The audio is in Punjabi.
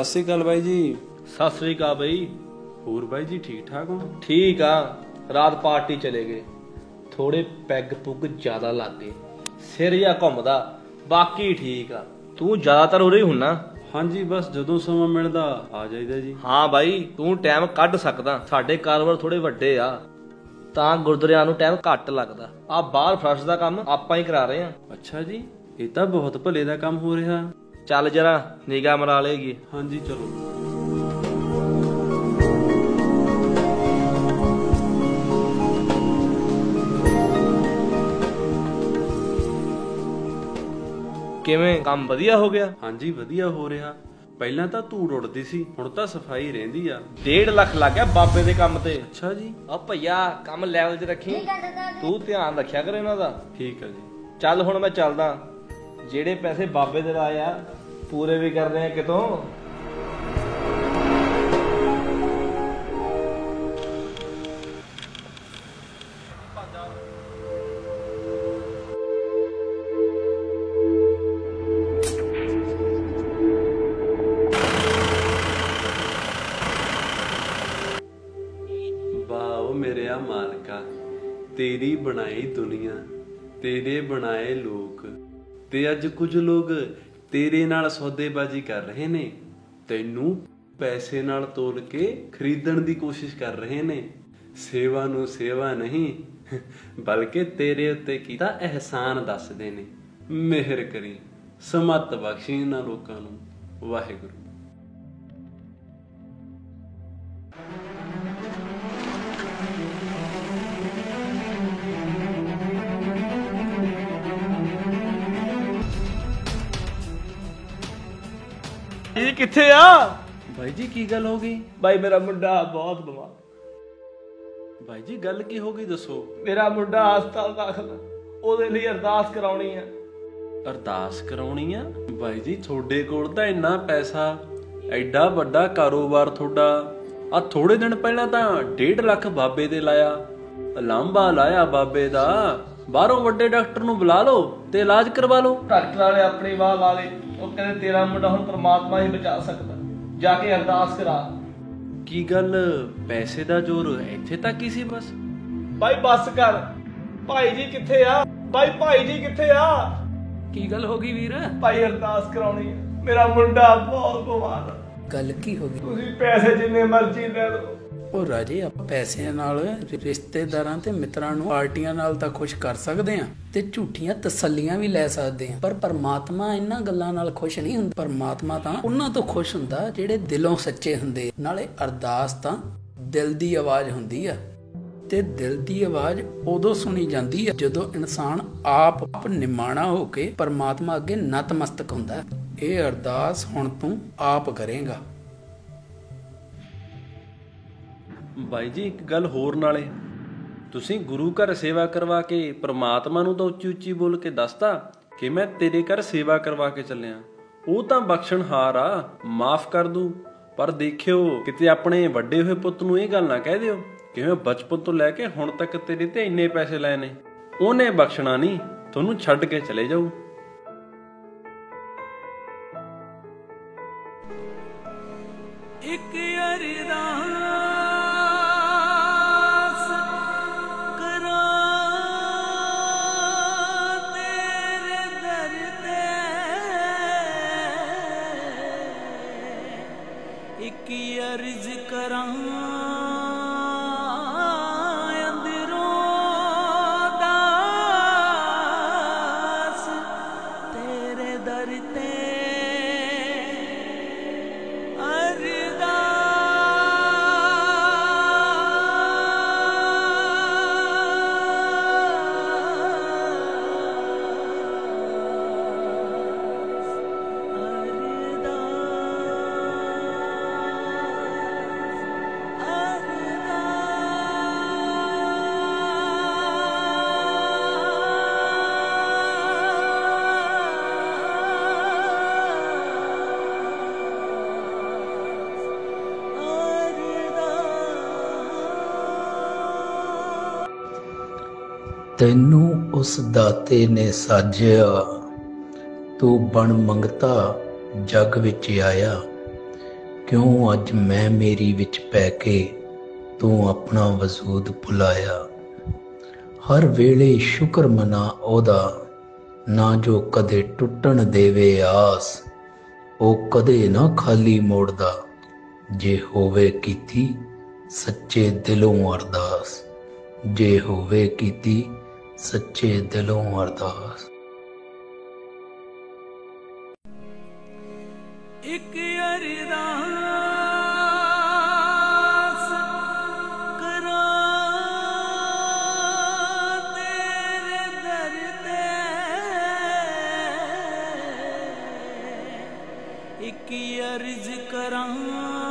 ਸਤਿ ਸ੍ਰੀ ਅਕਾਲ ਬਾਈ ਜੀ। ਸਤਿ ਸ੍ਰੀ ਅਕਾਲ ਬਈ। ਹੋਰ ਬਾਈ ਜੀ ਠੀਕ ਠਾਕ ਹੋ? ਠੀਕ ਆ ਰਾਤ ਪਾਰਟੀ ਚਲੇ ਗਏ। ਥੋੜੇ ਪੈਗ ਪੁੱਗ ਜ਼ਿਆਦਾ ਲੱਗ ਗਏ। ਸਿਰ ਜਾਂ ਘੁੰਮਦਾ ਬਾਕੀ ਠੀਕ ਆ। ਤੂੰ ਜ਼ਿਆਦਾਤਰ ਉਰੇ ਹੀ ਹੁੰਨਾ? ਹਾਂਜੀ ਬਸ ਜਦੋਂ ਸਮਾਂ ਮਿਲਦਾ ਆ ਜਾਈਦਾ ਜੀ। ਹਾਂ ਬਾਈ ਤੂੰ ਟਾਈਮ ਕੱਢ ਸਕਦਾ। ਸਾਡੇ ਕਾਰੋਬਾਰ ਥੋੜੇ ਵੱਡੇ ਆ। ਤਾਂ ਗੁਰਦੁਆਰਿਆਂ ਨੂੰ ਟਾਈਮ ਘੱਟ ਲੱਗਦਾ। ਆ ਬਾਹਰ ਫਰਸ਼ ਦਾ ਕੰਮ ਆਪਾਂ ਹੀ ਕਰਾ ਰਹੇ ਆ। ਅੱਛਾ ਜੀ ਇਹ ਤਾਂ ਬਹੁਤ ਭਲੇ ਦਾ ਕੰਮ ਹੋ ਰਿਹਾ। ਚੱਲ ਜਰਾ ਨਿਗਾਹ ਮਰਾ ਲੇਗੀ ਹਾਂਜੀ ਚਲੋ। ਕਿਵੇਂ ਕੰਮ ਵਧੀਆ ਹੋ ਗਿਆ? ਹਾਂਜੀ ਵਧੀਆ ਹੋ ਰਿਹਾ। ਪਹਿਲਾਂ ਤਾਂ ਧੂੜ ਉੱਡਦੀ ਸੀ ਹੁਣ ਤਾਂ ਸਫ਼ਾਈ ਰਹਿੰਦੀ ਆ। 1.5 ਲੱਖ ਲੱਗ ਗਿਆ ਬਾਬੇ ਦੇ ਕੰਮ ਤੇ। ਅੱਛਾ ਜੀ। ਆ ਭਈਆ ਕੰਮ ਲੈਵਲ 'ਚ ਰੱਖੀ। ਤੂੰ ਧਿਆਨ ਰੱਖਿਆ ਕਰ ਇਹਨਾਂ ਦਾ। ਠੀਕ ਆ ਜੀ। ਚੱਲ ਹੁਣ ਮੈਂ ਚੱਲਦਾ। ਜਿਹੜੇ ਪੈਸੇ ਬਾਬੇ ਦੇ ਲਾਏ ਆ, ਪੂਰੇ ਵੀ ਕਰਨੇ ਆ ਕਿਤੋਂ? ਵਾਓ ਮੇਰੇ ਆ ਮਾਲਕਾ, ਤੇਰੀ ਬਣਾਈ ਦੁਨੀਆ, ਤੇਰੇ ਬਣਾਏ ਲੋਕ। ਤੇ ਅੱਜ ਕੁਝ ਲੋਕ ਤੇਰੇ ਨਾਲ ਸੌਦੇਬਾਜ਼ੀ ਕਰ ਰਹੇ ਨੇ। ਤੈਨੂੰ ਪੈਸੇ ਨਾਲ ਤੋਲ ਕੇ ਖਰੀਦਣ ਦੀ ਕੋਸ਼ਿਸ਼ ਕਰ ਰਹੇ ਨੇ। ਸੇਵਾ ਨੂੰ ਸੇਵਾ ਨਹੀਂ, ਬਲਕਿ ਤੇਰੇ ਉੱਤੇ ਕੀਤਾ ਅਹਿਸਾਨ ਦੱਸਦੇ ਨੇ। ਮਿਹਰ ਕਰੀ, ਸਮਤ ਬਖਸ਼ੀ ਇਹਨਾਂ ਲੋਕਾਂ ਨੂੰ। ਵਾਹਿਗੁਰੂ। ਕਿੱਥੇ ਆ? ਭਾਈ ਜੀ ਕੀ ਗੱਲ ਹੋ ਗਈ? ਬਾਈ ਮੇਰਾ ਮੁੰਡਾ ਬਹੁਤ ਬਿਮਾਰ। ਭਾਈ ਜੀ ਗੱਲ ਕੀ ਹੋ ਗਈ ਦੱਸੋ? ਮੇਰਾ ਮੁੰਡਾ ਹਸਪਤਾਲ ਦਾਖਲ। ਉਹਦੇ ਲਈ ਅਰਦਾਸ ਕਰਾਉਣੀ ਆ। ਅਰਦਾਸ ਕਰਾਉਣੀ ਆ? ਭਾਈ ਜੀ ਤੁਹਾਡੇ ਕੋਲ ਤਾਂ ਇੰਨਾ ਪੈਸਾ ਐਡਾ ਵੱਡਾ ਕਾਰੋਬਾਰ ਤੁਹਾਡਾ। ਆ ਥੋੜੇ ਦਿਨ ਪਹਿਲਾਂ ਤਾਂ 1.5 ਲੱਖ ਬਾਬੇ ਦੇ ਲਾਇਆ। ਲਾਂਬਾ ਲਾਇਆ ਬਾਬੇ ਦਾ। ਬਾਹਰੋਂ ਵੱਡੇ ਡਾਕਟਰ ਨੂੰ ਬੁਲਾ ਲਓ ਤੇ ਇਲਾਜ ਕਰਵਾ ਲਓ। ਡਾਕਟਰ ਵਾਲੇ ਆਪਣੀ ਵਾਹ ਲਾ ਲੇ ਉਹ ਕਹਿੰਦੇ ਤੇਰਾ ਮੁੰਡਾ ਹੁਣ ਪ੍ਰਮਾਤਮਾ ਹੀ ਬਚਾ ਸਕਦਾ। ਜਾ ਕੇ ਅਰਦਾਸ ਕਰਾ। ਕੀ ਗੱਲ ਪੈਸੇ ਦਾ ਜ਼ੋਰ ਇੱਥੇ ਤੱਕ ਹੀ ਸੀ ਬਸ? ਬਾਈ ਬੱਸ ਕਰ। ਭਾਈ ਜੀ ਕਿੱਥੇ ਆ? ਬਾਈ ਭਾਈ ਜੀ ਕਿੱਥੇ ਆ? ਕੀ ਗੱਲ ਹੋ ਗਈ ਵੀਰ? ਭਾਈ ਅਰਦਾਸ ਕਰਾਉਣੀ ਮੇਰਾ ਮੁੰਡਾ ਬਹੁਤ ਬਿਮਾਰ ਗੱਲ ਕੀ ਹੋ ਗਈ? ਤੁਸੀਂ ਪੈਸੇ ਜਿੰਨੇ ਮਰਜ਼ੀ ਲੈ ਲਓ। ਉਹ ਰਾਜੇ, ਆਪਾਂ ਪੈਸਿਆਂ ਨਾਲ ਰਿਸ਼ਤੇਦਾਰਾਂ ਤੇ ਮਿੱਤਰਾਂ ਨੂੰ, ਪਾਰਟੀਆਂ ਨਾਲ ਤਾਂ ਖੁਸ਼ ਕਰ ਸਕਦੇ ਆ ਤੇ ਝੂਠੀਆਂ ਤਸੱਲੀਆਂ ਵੀ ਲੈ ਸਕਦੇ ਆ ਪਰ ਪਰਮਾਤਮਾ ਇਹਨਾਂ ਗੱਲਾਂ ਨਾਲ ਖੁਸ਼ ਨਹੀਂ ਹੁੰਦਾ। ਪਰਮਾਤਮਾ ਤਾਂ ਉਹਨਾਂ ਤੋਂ ਖੁਸ਼ ਹੁੰਦਾ ਜਿਹੜੇ ਦਿਲੋਂ ਸੱਚੇ ਹੁੰਦੇ। ਨਾਲੇ ਅਰਦਾਸ ਤਾਂ ਦਿਲ ਦੀ ਆਵਾਜ਼ ਹੁੰਦੀ ਆ। ਤੇ ਦਿਲ ਦੀ ਆਵਾਜ਼ ਉਦੋਂ ਸੁਣੀ ਜਾਂਦੀ ਹੈ ਜਦੋਂ ਇਨਸਾਨ ਆਪ ਆਪ ਨਿਮਾਣਾ ਹੋ ਕੇ ਪਰਮਾਤਮਾ ਅੱਗੇ ਨਤਮਸਤਕ ਹੁੰਦਾ। ਹੈ। ਇਹ ਅਰਦਾਸ ਹੁਣ ਤੂੰ ਆਪ ਕਰੇਗਾ। ਬਾਈ ਜੀ, ਇੱਕ ਗੱਲ ਹੋਰ ਨਾਲੇ। ਤੁਸੀਂ ਗੁਰੂ ਘਰ ਸੇਵਾ ਕਰਵਾ ਕੇ ਪ੍ਰਮਾਤਮਾ ਨੂੰ ਤਾਂ ਉੱਚੀ ਉੱਚੀ ਬੋਲ ਕੇ ਦੱਸਤਾ ਕਿ ਮੈਂ ਤੇਰੇ ਘਰ ਸੇਵਾ ਕਰਵਾ ਕੇ ਚੱਲਿਆ। ਉਹ ਤਾਂ ਬਖਸ਼ਣਹਾਰ ਆ, ਮਾਫ ਕਰ ਦੂ। ਪਰ ਦੇਖਿਓ, ਕਿਤੇ ਆਪਣੇ ਵੱਡੇ ਹੋਏ ਪੁੱਤ ਨੂੰ ਇਹ ਗੱਲ ਨਾ ਕਹਿ ਦਿਓ ਕਿ ਮੈਂ ਬਚਪਨ ਤੋਂ ਲੈ ਕੇ ਹੁਣ ਤੱਕ ਤੇਰੇ ਤੇ ਇੰਨੇ ਪੈਸੇ ਲਏ ਨੇ। ਉਹਨੇ ਬਖਸ਼ਣਾ ਨਹੀਂ, ਤੁਹਾਨੂੰ ਛੱਡ ਕੇ ਚਲੇ ਜਾਊ। ਇੱਕ ਅਰਦਾਸ ਇੱਕ ਅਰਜ਼ ਕਰਾਂ। ਤੈਨੂੰ ਉਸ ਦਾਤੇ ਨੇ ਸਾਜਿਆ, ਤੂੰ ਬਣ ਮੰਗਤਾ ਜਗ ਵਿੱਚ ਆਇਆ। ਕਿਉਂ ਅੱਜ ਮੈਂ ਮੇਰੀ ਵਿੱਚ ਪੈ ਕੇ ਤੂੰ ਆਪਣਾ ਵਜੂਦ ਭੁਲਾਇਆ? ਹਰ ਵੇਲੇ ਸ਼ੁਕਰ ਮਨਾ ਉਹਦਾ, ਨਾ ਜੋ ਕਦੇ ਟੁੱਟਣ ਦੇਵੇ ਆਸ, ਉਹ ਕਦੇ ਨਾ ਖਾਲੀ ਮੋੜਦਾ। ਜੇ ਹੋਵੇ ਕੀਤੀ ਸੱਚੇ ਦਿਲੋਂ ਅਰਦਾਸ, ਜੇ ਹੋਵੇ ਕੀਤੀ ਸੱਚੇ ਦਿਲੋਂ ਅਰਦਾਸ। ਇੱਕ ਅਰਦਾਸ ਕਰਾਂ ਤੇਰੇ ਦਰ ਤੇ। ਇੱਕ ਅਰਜ਼ ਕਰਾਂ